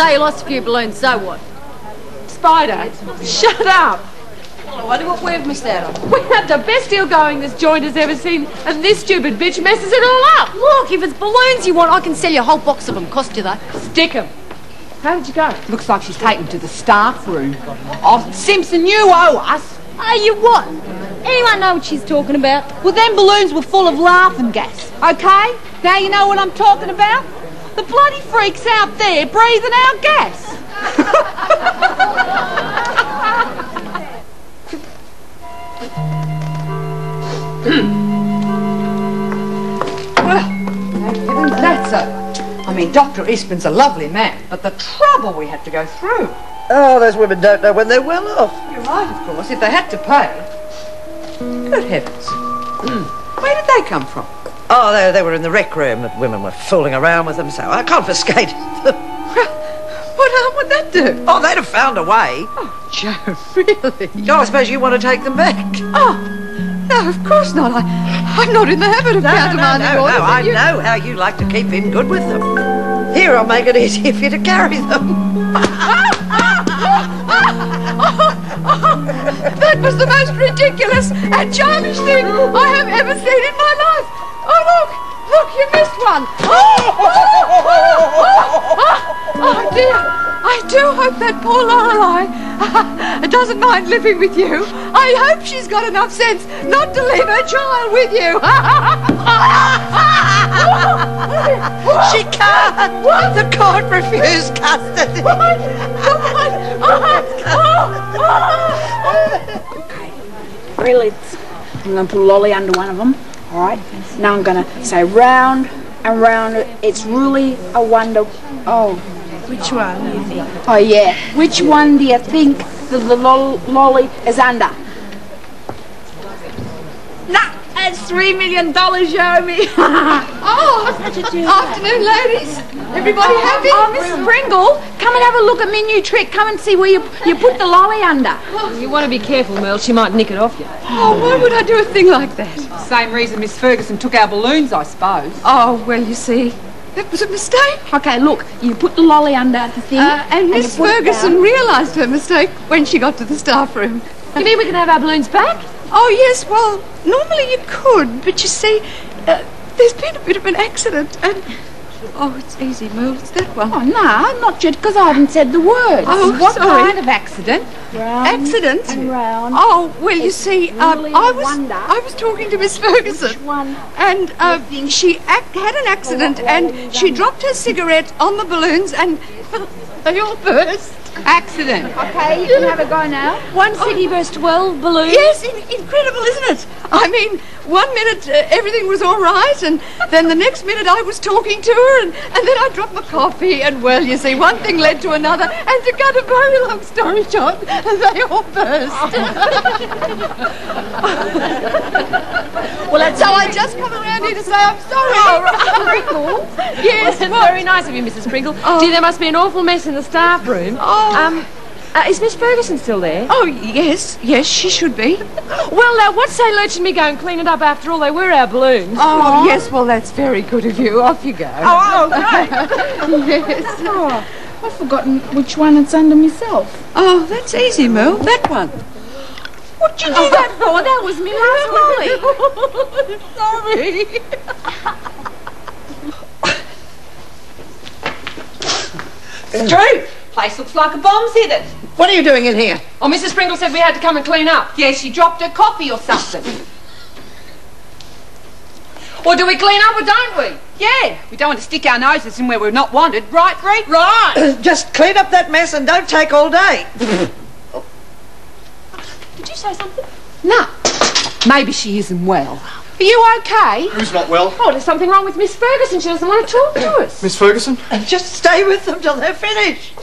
Say you lost a few balloons, so what? Spider, shut up. I wonder what we've missed out on. We had the best deal going this joint has ever seen, and this stupid bitch messes it all up. Look, if it's balloons you want, I can sell you a whole box of them. Cost you though. Stick 'em. How did you go? Looks like she's taken to the staff room. Oh, Simpson, you owe us. Are you what? Anyone know what she's talking about? Well, them balloons were full of laughing gas, okay? Now you know what I'm talking about? The bloody freaks out there breathing out gas. well, thank heavens that's a... I mean, Dr. Eastman's a lovely man, but the trouble we had to go through. Oh, those women don't know when they're well off. You're right, of course, if they had to pay. Good heavens. Where did they come from? Oh, they, they were in the rec room. The women were fooling around with them, so I confiscated them. What harm would that do? Oh, they'd have found a way. Oh, Joe, really? Oh, I suppose you want to take them back. Oh, no, of course not. I, I'm not in the habit of No, no, no, countermanding no, orders. no. I you- know how you like to keep in good with them. Here, I'll make it easier for you to carry them. That was the most ridiculous and childish thing I have ever seen in my life. One. Oh, oh, oh, oh, oh, dear. I do hope that poor Lorelei doesn't mind living with you. I hope she's got enough sense not to leave her child with you. She can't. The court refused custody. Lids. I'm going to put lolly under one of them. All right. Now I'm going to say round and round. It's really a wonder. Oh. Which one do you think? Oh yeah. Which one do you think the, the lol- lolly is under? Nah, that's three million dollars, show me. Oh, afternoon, ladies. Everybody happy? Oh, Miss Pringle, come and have a look at my new trick. Come and see where you you put the lolly under. You want to be careful, Merle. She might nick it off you. Oh, why would I do a thing like that? Same reason Miss Ferguson took our balloons, I suppose. Oh, well, you see, that was a mistake. Okay, look, you put the lolly under the thing. Uh, and Miss Ferguson realised her mistake when she got to the staff room. You mean we can have our balloons back? Oh, yes, well, normally you could, but you see, uh, there's been a bit of an accident, and... Oh, it's easy, Merle, it's that one. Oh, no, not yet, because I haven't said the word. Oh, what sorry. kind of accident? Round Accident? and round. Oh, well, you see, um, really I was I was talking to Miss Ferguson. And uh, she had an accident and she dropped her cigarette on the balloons and they all burst. Accident. Okay, you can have a go now. One city versus 12 balloons. Yes, in- incredible, isn't it? I mean, one minute uh, everything was all right and then the next minute I was talking to her and, and then I dropped my coffee and, well, you see, one thing led to another and to cut a very long story short, they all burst. well, that's so I just come around here to say I'm sorry. Sprinkle? yes, That's well, very nice of you, Mrs. Sprinkle. Gee, there must be an awful mess in the staff room. Oh. Um, uh, is Miss Ferguson still there? Oh, yes, yes, she should be. Well, now, what say Lurch and me go and clean it up? After all, they were our balloons. Oh, yes, well, that's very good of you. Off you go. Oh, oh, yes. Oh, I've forgotten which one it's under myself. Oh, that's easy, Merle. That one. What'd you do that for? That was me last lolly. It's true. Place looks like a bomb's hit it. What are you doing in here? Oh, Mrs. Sprinkle said we had to come and clean up. Yeah, she dropped her coffee or something. Or do we clean up or don't we? yeah, we don't want to stick our noses in where we're not wanted. Right, Reed? Right. Just clean up that mess and don't take all day. Did you say something? No. Maybe she isn't well. Are you okay? Who's not well? Oh, there's something wrong with Miss Ferguson. She doesn't want to talk to us. Miss Ferguson? And just stay with them till they're finished.